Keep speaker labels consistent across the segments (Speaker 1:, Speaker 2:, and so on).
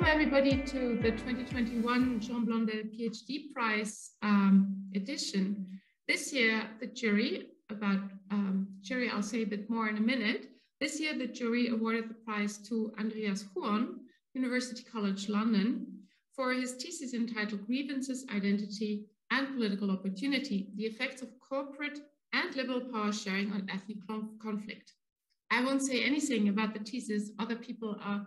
Speaker 1: Welcome everybody to the 2021 Jean Blondel PhD Prize um, edition. This year, the jury, about um, jury, I'll say a bit more in a minute. This year, the jury awarded the prize to Andreas Juon, University College London, for his thesis entitled Grievances, Identity, and Political Opportunity, the effects of corporate and liberal power sharing on ethnic conflict. I won't say anything about the thesis, other people are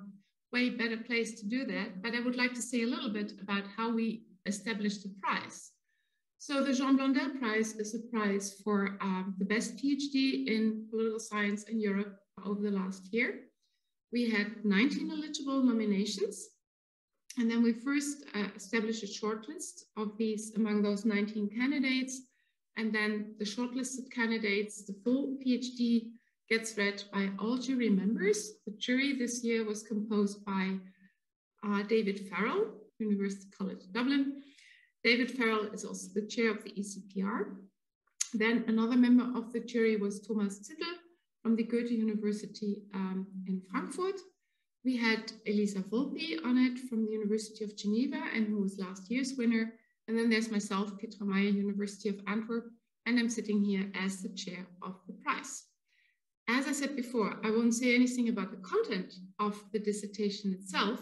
Speaker 1: way better place to do that, but I would like to say a little bit about how we established the prize. So the Jean Blondel Prize is a prize for um, the best PhD in political science in Europe over the last year. We had 19 eligible nominations, and then we first uh, established a shortlist of these among those 19 candidates, and then the shortlisted candidates, the full PhD gets read by all jury members. The jury this year was composed by uh, David Farrell, University College Dublin. David Farrell is also the chair of the ECPR. Then another member of the jury was Thomas Zittel from the Goethe University um, in Frankfurt. We had Elisa Volpi on it from the University of Geneva and who was last year's winner. And then there's myself, Petra Meier, University of Antwerp, and I'm sitting here as the chair of the prize. As I said before, I won't say anything about the content of the dissertation itself,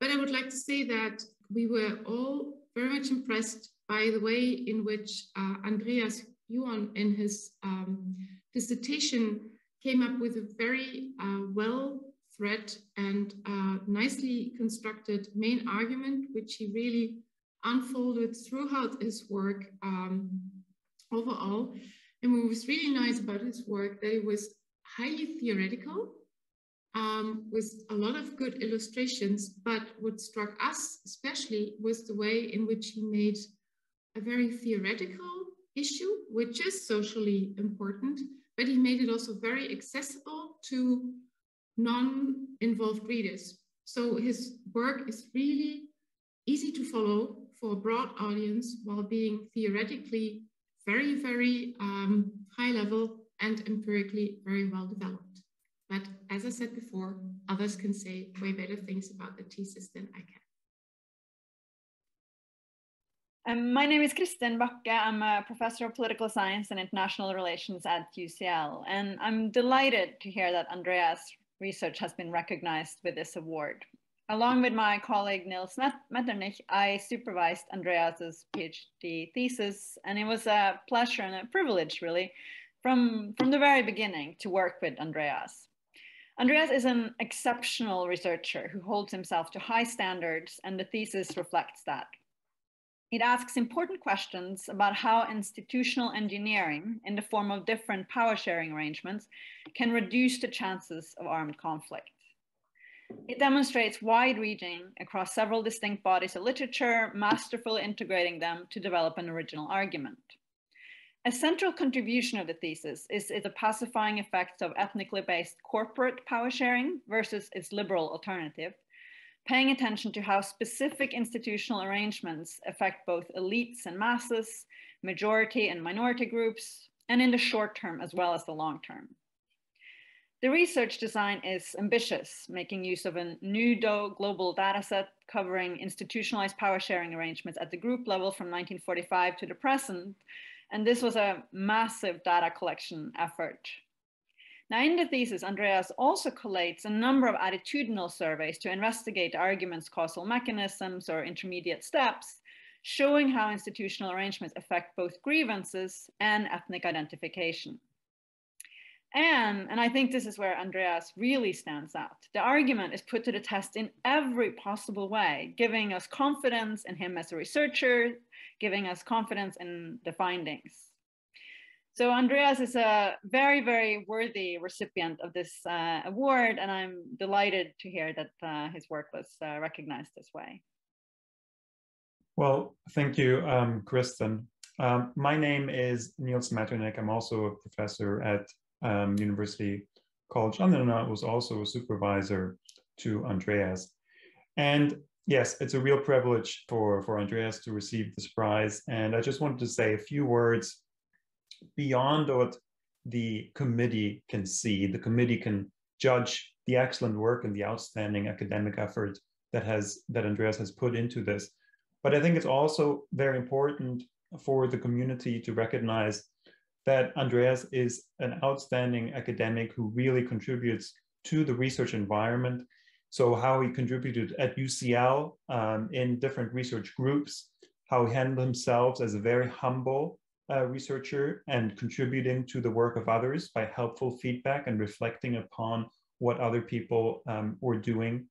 Speaker 1: but I would like to say that we were all very much impressed by the way in which uh, Andreas Juon in his um, dissertation came up with a very uh, well thread and uh, nicely constructed main argument, which he really unfolded throughout his work um, overall. And what was really nice about his work that it was highly theoretical um, with a lot of good illustrations. But what struck us especially was the way in which he made a very theoretical issue, which is socially important, but he made it also very accessible to non-involved readers. So his work is really easy to follow for a broad audience while being theoretically very, very um, high level and empirically very well developed. But as I said before, others can say way better things about the thesis than I can.
Speaker 2: Um, my name is Kristin Bakke. I'm a professor of political science and international relations at UCL, and I'm delighted to hear that Andreas' research has been recognized with this award. Along with my colleague Nils Metternich, I supervised Andreas's PhD thesis, and it was a pleasure and a privilege, really, from, from the very beginning to work with Andreas. Andreas is an exceptional researcher who holds himself to high standards, and the thesis reflects that. It asks important questions about how institutional engineering, in the form of different power sharing arrangements, can reduce the chances of armed conflict. It demonstrates wide reading across several distinct bodies of literature, masterfully integrating them to develop an original argument. A central contribution of the thesis is, is the pacifying effects of ethnically based corporate power sharing versus its liberal alternative, paying attention to how specific institutional arrangements affect both elites and masses, majority and minority groups, and in the short term as well as the long term. The research design is ambitious, making use of a new global dataset covering institutionalized power sharing arrangements at the group level from 1945 to the present, and this was a massive data collection effort. Now in the thesis, Andreas also collates a number of attitudinal surveys to investigate arguments, causal mechanisms, or intermediate steps, showing how institutional arrangements affect both grievances and ethnic identification. And, and I think this is where Andreas really stands out. The argument is put to the test in every possible way, giving us confidence in him as a researcher, giving us confidence in the findings. So Andreas is a very, very worthy recipient of this uh, award, and I'm delighted to hear that uh, his work was uh, recognized this way.
Speaker 3: Well, thank you, um, Kristin. Um, my name is Nils Metternich. I'm also a professor at um, University College London, I was also a supervisor to Andreas. And yes, it's a real privilege for, for Andreas to receive this prize. And I just wanted to say a few words beyond what the committee can see. The committee can judge the excellent work and the outstanding academic effort that has that Andreas has put into this. But I think it's also very important for the community to recognize that Andreas is an outstanding academic who really contributes to the research environment. So how he contributed at UCL um, in different research groups, how he handled himself as a very humble uh, researcher and contributing to the work of others by helpful feedback and reflecting upon what other people um, were doing.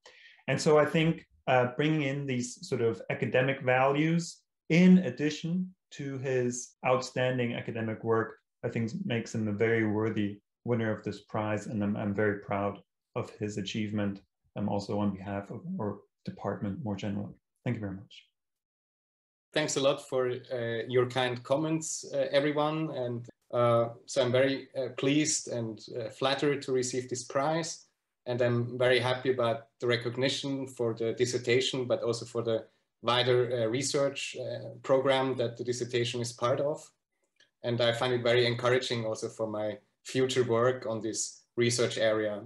Speaker 3: And so I think uh, bringing in these sort of academic values in addition to his outstanding academic work, I think makes him a very worthy winner of this prize. And I'm, I'm very proud of his achievement. I'm also on behalf of our department more generally. Thank you very much.
Speaker 4: Thanks a lot for uh, your kind comments, uh, everyone. And uh, so I'm very uh, pleased and uh, flattered to receive this prize. And I'm very happy about the recognition for the dissertation, but also for the wider uh, research program that the dissertation is part of. And I find it very encouraging also for my future work on this research area.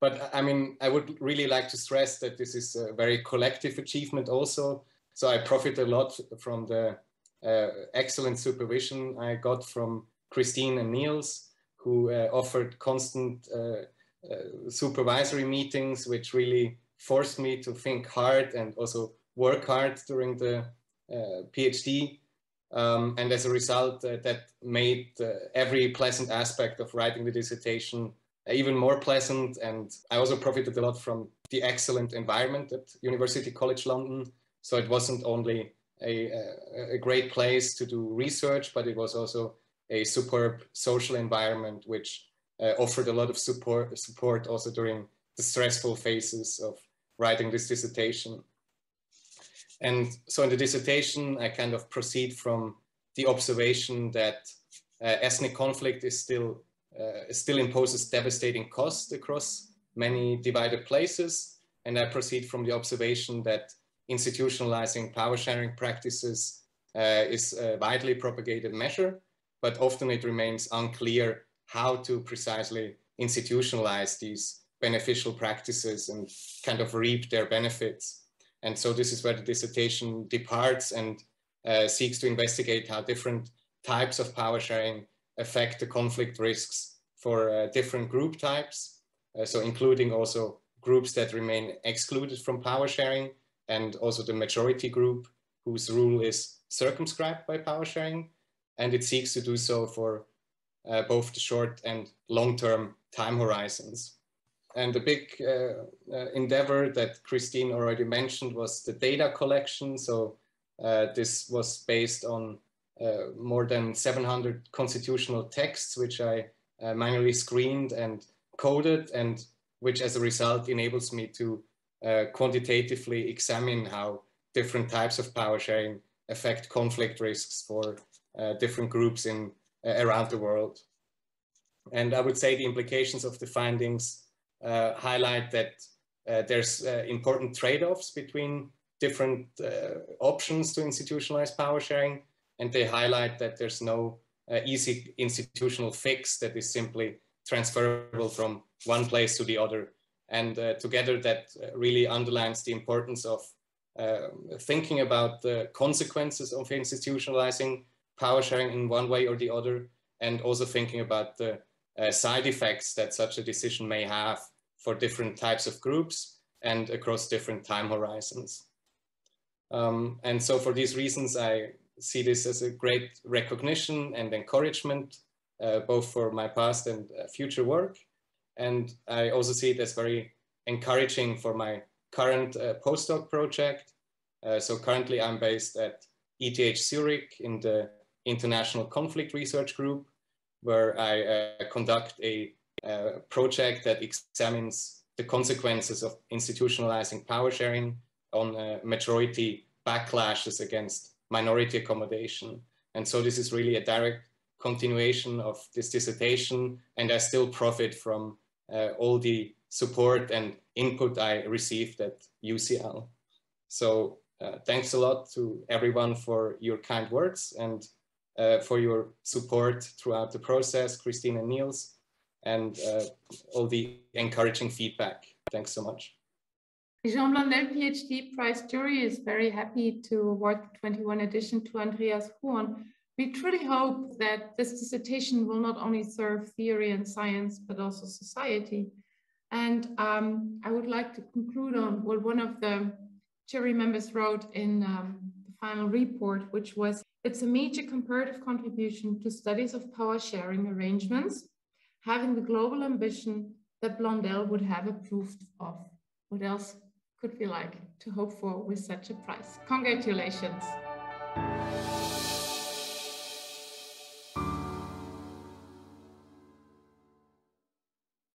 Speaker 4: But I mean, I would really like to stress that this is a very collective achievement also. So I profit a lot from the uh, excellent supervision I got from Christine and Nils, who uh, offered constant uh, uh, supervisory meetings, which really forced me to think hard and also work hard during the uh, PhD. Um, and as a result, uh, that made uh, every pleasant aspect of writing the dissertation even more pleasant. And I also profited a lot from the excellent environment at University College London. So it wasn't only a, a, a great place to do research, but it was also a superb social environment, which uh, offered a lot of support, support also during the stressful phases of writing this dissertation. And so in the dissertation, I kind of proceed from the observation that uh, ethnic conflict is still, uh, still imposes devastating costs across many divided places. And I proceed from the observation that institutionalizing power sharing practices uh, is a widely propagated measure, but often it remains unclear how to precisely institutionalize these beneficial practices and kind of reap their benefits. And so this is where the dissertation departs and uh, seeks to investigate how different types of power sharing affect the conflict risks for uh, different group types. Uh, so including also groups that remain excluded from power sharing and also the majority group whose rule is circumscribed by power sharing. And it seeks to do so for uh, both the short and long-term time horizons. And the big uh, uh, endeavor that Christine already mentioned was the data collection. So uh, this was based on uh, more than 700 constitutional texts, which I uh, manually screened and coded, and which as a result enables me to quantitatively examine how different types of power sharing affect conflict risks for different groups in around the world. And I would say the implications of the findings uh, highlight that uh, there's uh, important trade-offs between different uh, options to institutionalize power sharing. And they highlight that there's no uh, easy institutional fix that is simply transferable from one place to the other. And uh, together that really underlines the importance of thinking about the consequences of institutionalizing power sharing in one way or the other, and also thinking about the uh, side effects that such a decision may have for different types of groups and across different time horizons. Um, and so for these reasons, I see this as a great recognition and encouragement, uh, both for my past and uh, future work. And I also see it as very encouraging for my current uh, postdoc project. Uh, so currently I'm based at ETH Zurich in the International Conflict Research Group, where I uh, conduct a uh, project that examines the consequences of institutionalizing power sharing on uh, majority backlashes against minority accommodation. And so this is really a direct continuation of this dissertation, and I still profit from uh, all the support and input I received at UCL. So uh, thanks a lot to everyone for your kind words and uh, for your support throughout the process, Christine and Nils, and uh, all the encouraging feedback. Thanks so much.
Speaker 1: Jean Blondel PhD Prize jury is very happy to award the 21 edition to Andreas Juon. We truly hope that this dissertation will not only serve theory and science, but also society. And um, I would like to conclude on what one of the jury members wrote in um, the final report, which was, it's a major comparative contribution to studies of power sharing arrangements, having the global ambition that Blondel would have approved of. What else could we like to hope for with such a prize? Congratulations.